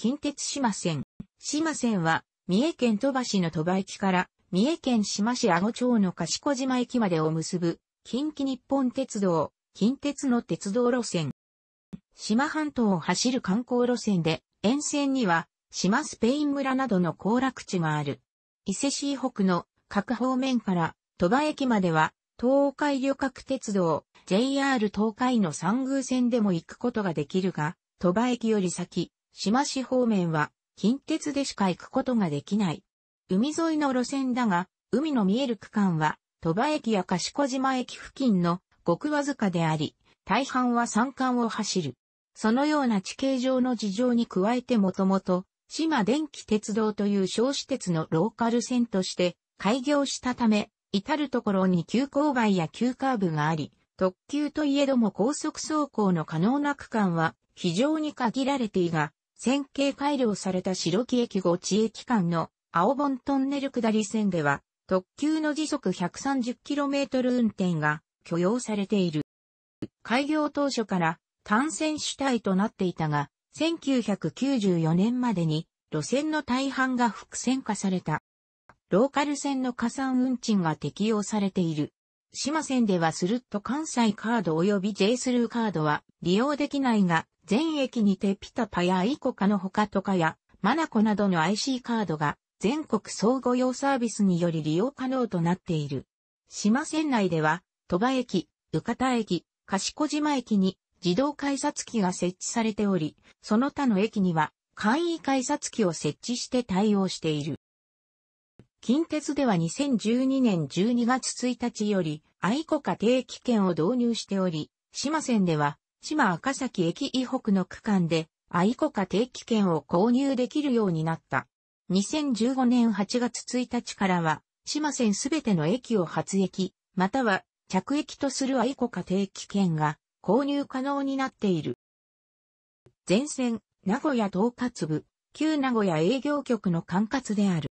近鉄島線。島線は、三重県鳥羽市の鳥羽駅から、三重県島市阿児町の賢島駅までを結ぶ、近畿日本鉄道、近鉄の鉄道路線。島半島を走る観光路線で、沿線には、島スペイン村などの行楽地がある。伊勢市北の各方面から、鳥羽駅までは、東海旅客鉄道、JR 東海の三宮線でも行くことができるが、鳥羽駅より先、島市方面は、近鉄でしか行くことができない。海沿いの路線だが、海の見える区間は、鳥羽駅や賢島駅付近のごくわずかであり、大半は山間を走る。そのような地形上の事情に加えてもともと、島電気鉄道という小私鉄のローカル線として開業したため、至るところに急勾配や急カーブがあり、特急といえども高速走行の可能な区間は非常に限られていが、線形改良された白木駅後地駅間の青本トンネル下り線では、特急の時速 130km 運転が許容されている。開業当初から単線主体となっていたが、1994年までに路線の大半が複線化された。ローカル線の加算運賃が適用されている。島線ではスルッと関西カード及び J スルーカードは利用できないが、全駅にてピタパやイコカの他とかや、マナコなどの IC カードが全国相互用サービスにより利用可能となっている。島線内では、鳥羽駅、宇方駅、賢島駅に自動改札機が設置されており、その他の駅には簡易改札機を設置して対応している。近鉄では2012年12月1日より愛子家定期券を導入しており、島線では島赤崎駅以北の区間で愛子家定期券を購入できるようになった。2015年8月1日からは、島線すべての駅を発駅、または着駅とする愛子家定期券が購入可能になっている。全線、名古屋東葛部、旧名古屋営業局の管轄である。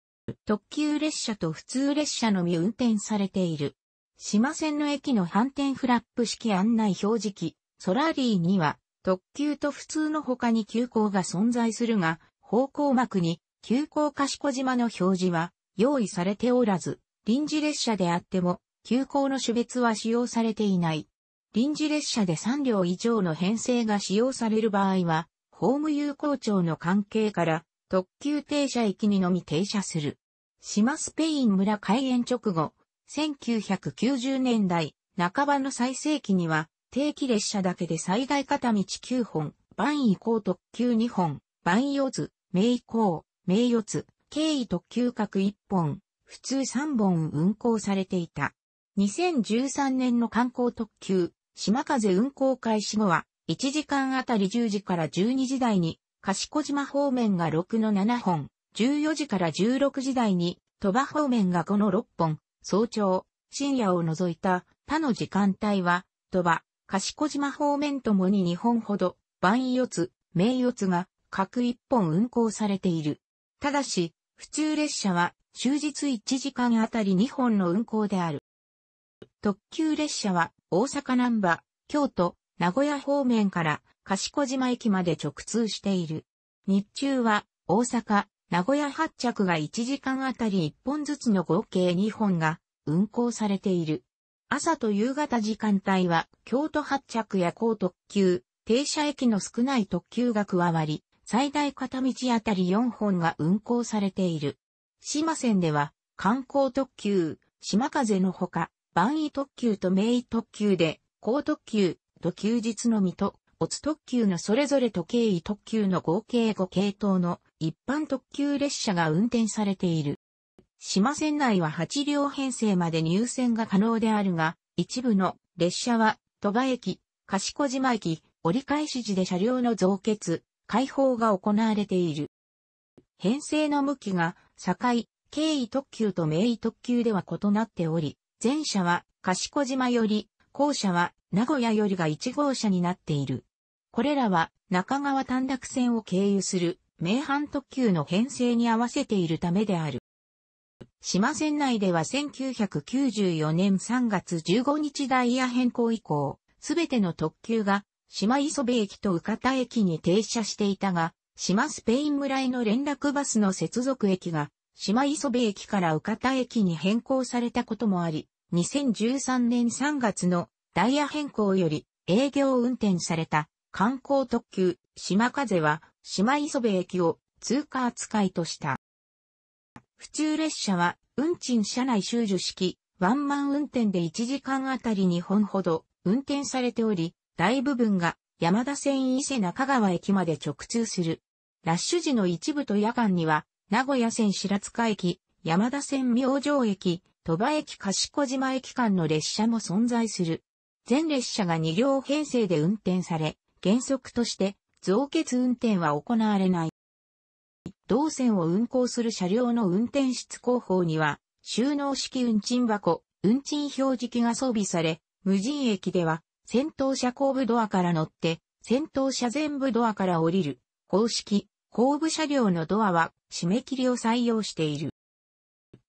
特急列車と普通列車のみ運転されている。島線の駅の反転フラップ式案内表示器、ソラリーには、特急と普通の他に急行が存在するが、方向幕に急行賢島の表示は用意されておらず、臨時列車であっても、急行の種別は使用されていない。臨時列車で3両以上の編成が使用される場合は、ホーム有効庁の関係から特急停車駅にのみ停車する。島スペイン村開園直後、1990年代半ばの最盛期には定期列車だけで最大片道9本、番移行特急2本、番四つ、名移行、名四つ、経緯特急各1本、普通3本運行されていた。2013年の観光特急、島風運行開始後は、1時間あたり10時から12時台に、賢島方面が6の7本、14時から16時台に、鳥羽方面が5の6本、早朝、深夜を除いた他の時間帯は、鳥羽、賢島方面ともに2本ほど、晩四つ、名四つが各1本運行されている。ただし、普通列車は終日1時間あたり2本の運行である。特急列車は大阪南波、京都、名古屋方面から賢島駅まで直通している。日中は大阪、名古屋発着が1時間あたり1本ずつの合計2本が運行されている。朝と夕方時間帯は京都発着や高特急、停車駅の少ない特急が加わり、最大片道あたり4本が運行されている。島線では、観光特急、島風のほか、万位特急と名位特急で、高特急と休日のみと、オツ特急のそれぞれと経緯特急の合計5系統の一般特急列車が運転されている。島線内は8両編成まで入線が可能であるが、一部の列車は、鳥羽駅、賢島駅、折り返し時で車両の増結、開放が行われている。編成の向きが、境、経緯特急と名位特急では異なっており、前者は賢島より、後者は名古屋よりが1号車になっている。これらは中川短絡線を経由する名阪特急の編成に合わせているためである。島線内では1994年3月15日ダイヤ変更以降、すべての特急が島磯部駅と宇方駅に停車していたが、島スペイン村への連絡バスの接続駅が、島磯部駅から宇方駅に変更されたこともあり、2013年3月のダイヤ変更より営業運転された観光特急島風は島磯部駅を通過扱いとした。普通列車は運賃車内収受式ワンマン運転で1時間あたり2本ほど運転されており、大部分が山田線伊勢中川駅まで直通する。ラッシュ時の一部と夜間には、名古屋線白塚駅、山田線明星駅、鳥羽駅賢島駅間の列車も存在する。全列車が2両編成で運転され、原則として増欠運転は行われない。同線を運行する車両の運転室後方には、収納式運賃箱、運賃表示器が装備され、無人駅では、先頭車後部ドアから乗って、先頭車前部ドアから降りる、公式、後部車両のドアは、締め切りを採用している。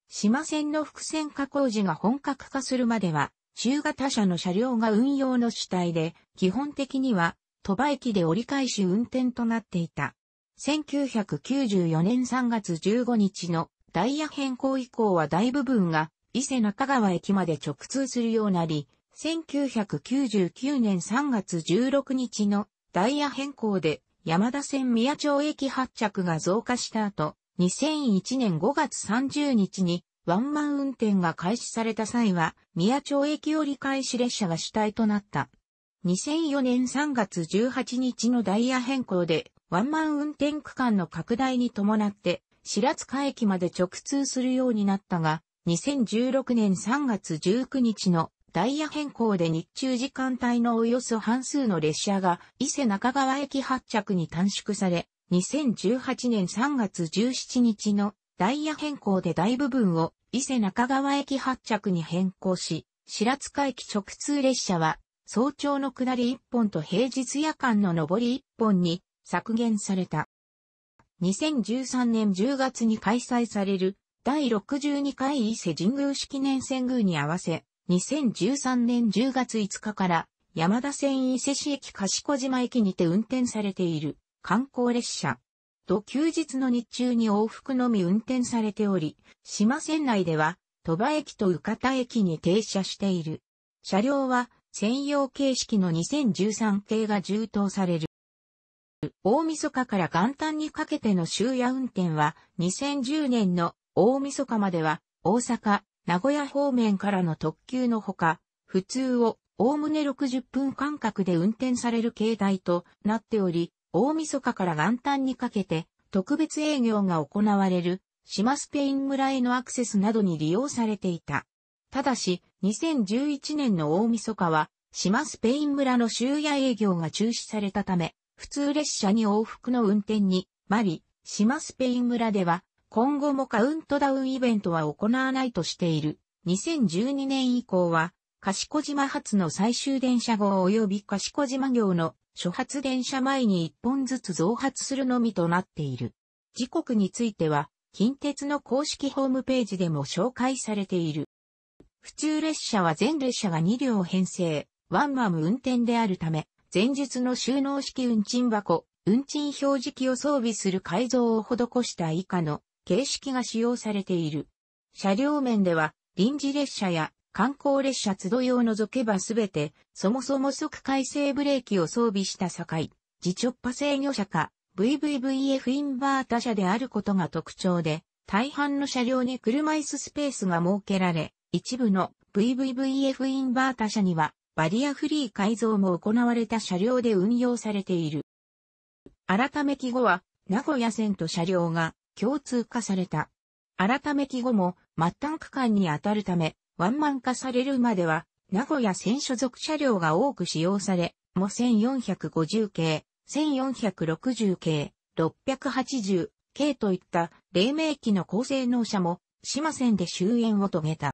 島線の複線化工事が本格化するまでは、中型車の車両が運用の主体で、基本的には、鳥羽駅で折り返し運転となっていた。1994年3月15日のダイヤ変更以降は大部分が伊勢中川駅まで直通するようなり、1999年3月16日のダイヤ変更で山田線宮町駅発着が増加した後、2001年5月30日にワンマン運転が開始された際は宮町駅折り返し列車が主体となった。2004年3月18日のダイヤ変更でワンマン運転区間の拡大に伴って白塚駅まで直通するようになったが、2016年3月19日のダイヤ変更で日中時間帯のおよそ半数の列車が伊勢中川駅発着に短縮され、2018年3月17日のダイヤ変更で大部分を伊勢中川駅発着に変更し、白塚駅直通列車は早朝の下り1本と平日夜間の上り1本に削減された。2013年10月に開催される第62回伊勢神宮式年遷宮に合わせ、2013年10月5日から山田線伊勢市駅賢島駅にて運転されている観光列車。と休日の日中に往復のみ運転されており、島線内では鳥羽駅と宇方駅に停車している。車両は専用形式の2013系が充当される。大晦日から元旦にかけての終夜運転は2010年の大晦日までは大阪、名古屋方面からの特急のほか、普通をおおむね60分間隔で運転される形態となっており、大晦日から元旦にかけて特別営業が行われる島スペイン村へのアクセスなどに利用されていた。ただし、2011年の大晦日は、島スペイン村の終夜営業が中止されたため、普通列車に往復の運転に、マリ、島スペイン村では、今後もカウントダウンイベントは行わないとしている。2012年以降は、賢島発の最終電車号及び賢島行の初発電車前に1本ずつ増発するのみとなっている。時刻については、近鉄の公式ホームページでも紹介されている。普通列車は全列車が2両編成、ワンマム運転であるため、前述の収納式運賃箱、運賃表示器を装備する改造を施した以下の形式が使用されている。車両面では臨時列車や観光列車都度用除けばすべて、そもそも即回生ブレーキを装備した境、自直波制御車か VVVF インバータ車であることが特徴で、大半の車両に車椅子スペースが設けられ、一部の VVVF インバータ車にはバリアフリー改造も行われた車両で運用されている。改め記後は、名古屋線と車両が共通化された。改め記後も末端区間に当たるため、ワンマン化されるまでは、名古屋線所属車両が多く使用され、も1450系、1460系、680系といった黎明期の高性能車も、島線で終焉を遂げた。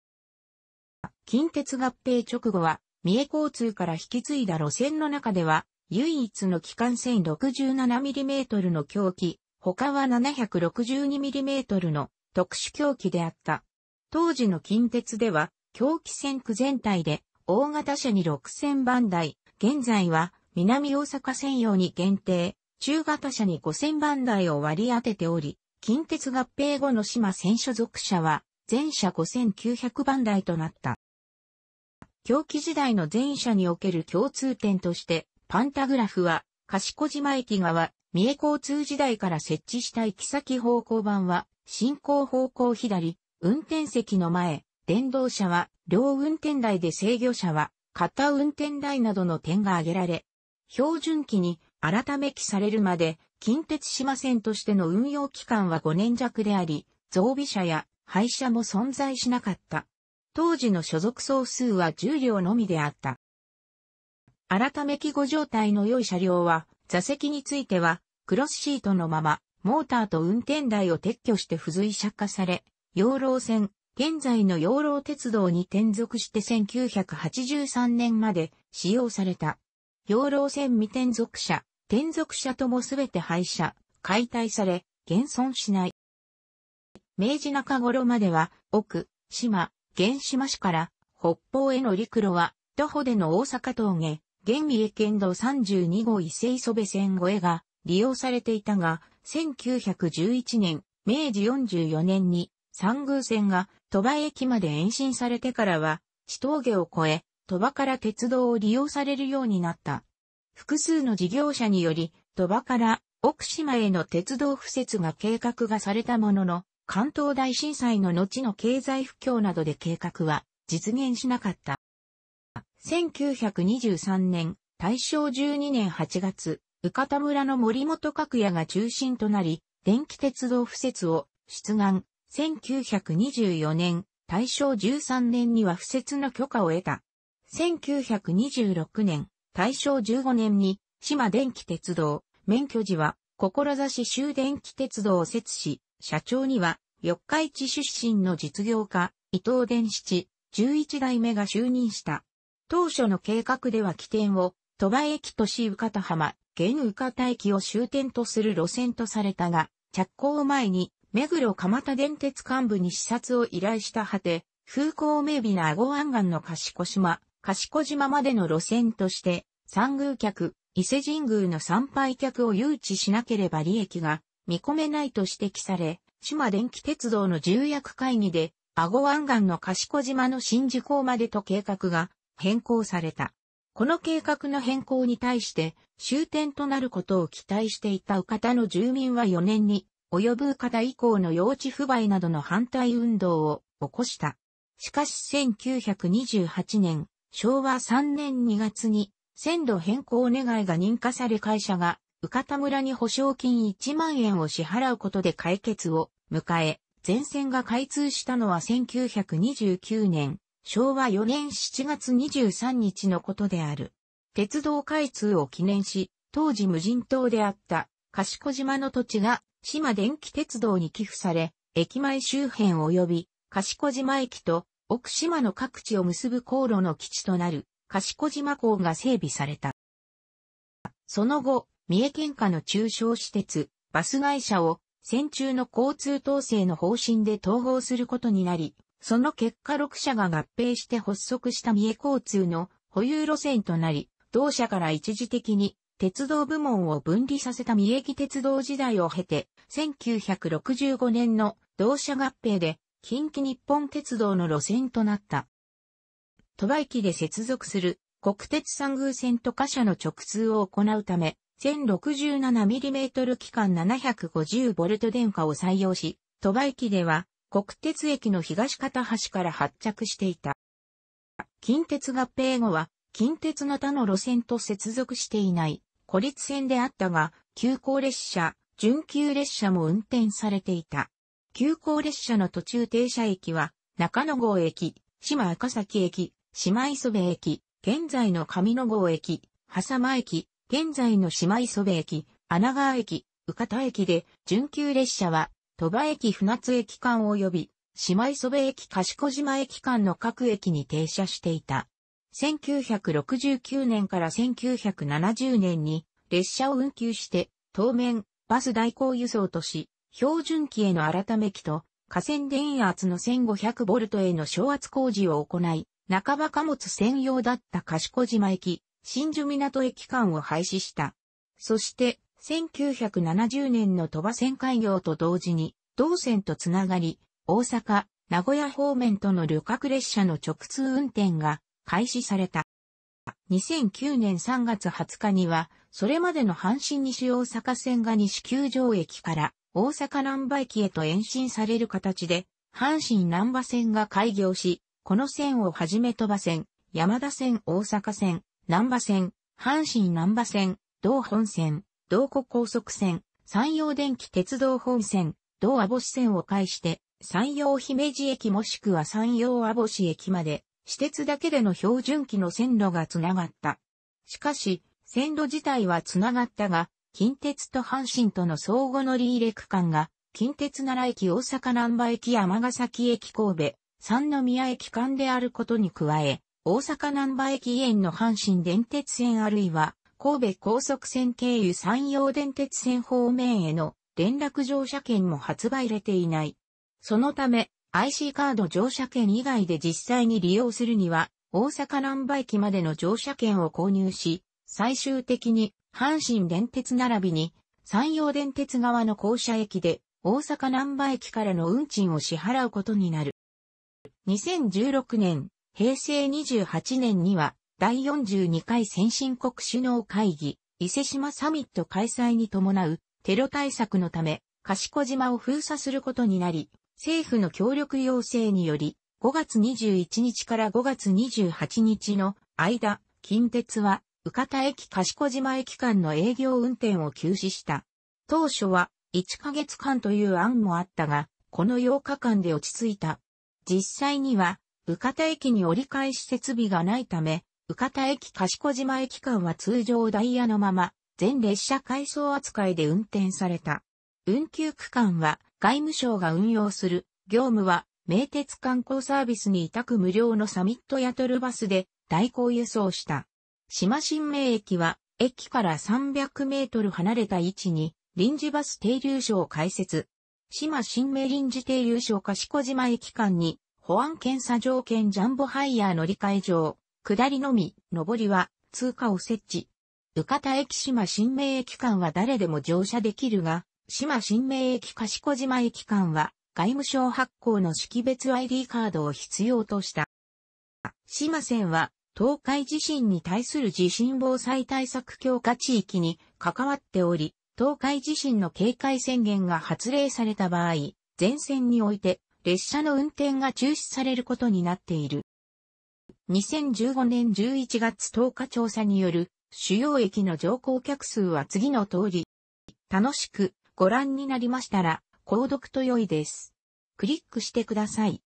近鉄合併直後は、三重交通から引き継いだ路線の中では、唯一の機関線 67mm の狂気、他は 762mm の特殊狂気であった。当時の近鉄では、狂気線区全体で大型車に6000番台、現在は南大阪専用に限定、中型車に5000番台を割り当てており、近鉄合併後の島線所属車は全車5900番台となった。狂気時代の全車における共通点として、パンタグラフは、賢島駅側、三重交通時代から設置した行き先方向板は、進行方向左、運転席の前、電動車は、両運転台で制御車は、片運転台などの点が挙げられ、標準機に改め記されるまで、近鉄島線としての運用期間は5年弱であり、増備車や廃車も存在しなかった。当時の所属総数は10両のみであった。改め記号状態の良い車両は、座席については、クロスシートのまま、モーターと運転台を撤去して付随車化され、養老線、現在の養老鉄道に転属して1983年まで使用された。養老線未転属車、転属車ともすべて廃車、解体され、現存しない。明治中頃までは、奥、島、原島市から北方への陸路は、徒歩での大阪峠、現三重県道32号伊勢磯部線越えが利用されていたが、1911年、明治44年に三宮線が鳥羽駅まで延伸されてからは、地峠を越え、鳥羽から鉄道を利用されるようになった。複数の事業者により、鳥羽から奥島への鉄道敷設が計画がされたものの、関東大震災の後の経済不況などで計画は実現しなかった。1923年、大正12年8月、宇方村の森本角也が中心となり、電気鉄道敷設を出願。1924年、大正13年には敷設の許可を得た。1926年、大正15年に、島電気鉄道、免許時は、志終電気鉄道を設置し、社長には、四日市出身の実業家、伊藤伝七、11代目が就任した。当初の計画では起点を、鳥羽駅都市宇方浜、現宇方駅を終点とする路線とされたが、着工前に、目黒蒲田電鉄幹部に視察を依頼した果て、風光明媚な阿護湾岸の賢島、賢島までの路線として、三宮客、伊勢神宮の参拝客を誘致しなければ利益が見込めないと指摘され、島電気鉄道の重役会議で、阿護湾岸の賢島の新樹港までと計画が変更された。この計画の変更に対して終点となることを期待していた宇方の住民は4年に及ぶ宇方以降の用地不買などの反対運動を起こした。しかし1928年、昭和3年2月に線路変更願いが認可され会社が、宇方村に保証金1万円を支払うことで解決を迎え、全線が開通したのは1929年、昭和4年7月23日のことである。鉄道開通を記念し、当時無人島であった賢島の土地が島電気鉄道に寄付され、駅前周辺及び賢島駅と奥島の各地を結ぶ航路の基地となる賢島港が整備された。その後、三重県下の中小施設、バス会社を戦中の交通統制の方針で統合することになり、その結果6社が合併して発足した三重交通の保有路線となり、同社から一時的に鉄道部門を分離させた三重木鉄道時代を経て、1965年の同社合併で近畿日本鉄道の路線となった。鳥羽駅で接続する国鉄三宮線と貨車の直通を行うため、1067mm 機関 750V 電化を採用し、鳥羽駅では国鉄駅の東片端から発着していた。近鉄合併後は、近鉄の他の路線と接続していない孤立線であったが、急行列車、準急列車も運転されていた。急行列車の途中停車駅は、中野郷駅、島赤崎駅、島磯部駅、現在の上野郷駅、狭間駅、現在の島磯部駅、穴川駅、宇方駅で、準急列車は、鳥羽駅船津駅間及び、島磯部駅賢島駅間の各駅に停車していた。1969年から1970年に列車を運休して当面バス代行輸送とし標準機への改め機と河川電圧の 1500V への昇圧工事を行い、半ば貨物専用だった賢島駅、新樹港駅間を廃止した。そして、1970年の鳥羽線開業と同時に、同線とつながり、大阪、名古屋方面との旅客列車の直通運転が開始された。2009年3月20日には、それまでの阪神西大阪線が西球場駅から大阪南波駅へと延伸される形で、阪神南波線が開業し、この線をはじめ鳥羽線、山田線大阪線、南波線、阪神南波線、同本線、同湖高速線、山陽電気鉄道本線、同阿保市線を介して、山陽姫路駅もしくは山陽阿保市駅まで、私鉄だけでの標準機の線路がつながった。しかし、線路自体はつながったが、近鉄と阪神との相互乗り入れ区間が、近鉄奈良駅大阪南波駅山ヶ崎駅神戸、三宮駅間であることに加え、大阪南波駅園の阪神電鉄線あるいは神戸高速線経由山陽電鉄線方面への連絡乗車券も発売れていない。そのため、IC カード乗車券以外で実際に利用するには、大阪南波駅までの乗車券を購入し、最終的に阪神電鉄並びに山陽電鉄側の降車駅で大阪南波駅からの運賃を支払うことになる。2016年、平成28年には第42回先進国首脳会議、伊勢島サミット開催に伴うテロ対策のため、賢島を封鎖することになり、政府の協力要請により、5月21日から5月28日の間、近鉄は、宇方駅賢島駅間の営業運転を休止した。当初は1ヶ月間という案もあったが、この8日間で落ち着いた。実際には、宇方駅に折り返し設備がないため、宇方駅賢島駅間は通常ダイヤのまま、全列車回送扱いで運転された。運休区間は外務省が運用する、業務は名鉄観光サービスに委託無料のサミットヤトルバスで代行輸送した。島新名駅は駅から300メートル離れた位置に臨時バス停留所を開設。島新名臨時停留所賢島駅間に保安検査条件ジャンボハイヤー乗り換え場、下りのみ、上りは、通過を設置。宇方駅島新名駅間は誰でも乗車できるが、島新名駅賢島駅間は、外務省発行の識別 ID カードを必要とした。島線は、東海地震に対する地震防災対策強化地域に関わっており、東海地震の警戒宣言が発令された場合、全線において列車の運転が中止されることになっている。2015年11月10日調査による主要駅の乗降客数は次の通り。楽しくご覧になりましたら、購読と良いです。クリックしてください。